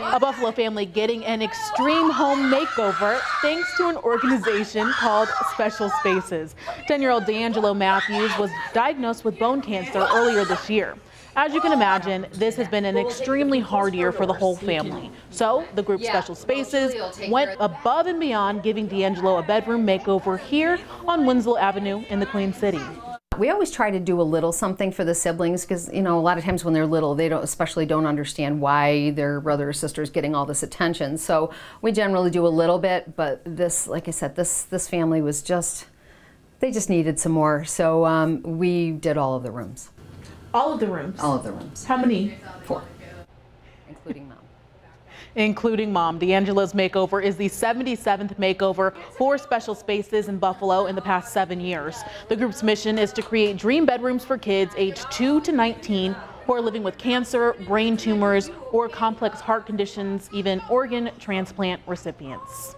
A Buffalo family getting an extreme home makeover thanks to an organization called Special Spaces. 10-year-old D'Angelo Matthews was diagnosed with bone cancer earlier this year. As you can imagine, this has been an extremely hard year for the whole family. So the group Special Spaces went above and beyond giving D'Angelo a bedroom makeover here on Winslow Avenue in the Queen City. We always try to do a little something for the siblings because, you know, a lot of times when they're little, they don't, especially don't understand why their brother or sister is getting all this attention. So we generally do a little bit, but this, like I said, this, this family was just, they just needed some more. So um, we did all of the rooms. All of the rooms? All of the rooms. How many? Four, including. Including mom. D'Angelo's makeover is the 77th makeover for special spaces in Buffalo in the past seven years. The group's mission is to create dream bedrooms for kids aged 2 to 19 who are living with cancer, brain tumors, or complex heart conditions, even organ transplant recipients.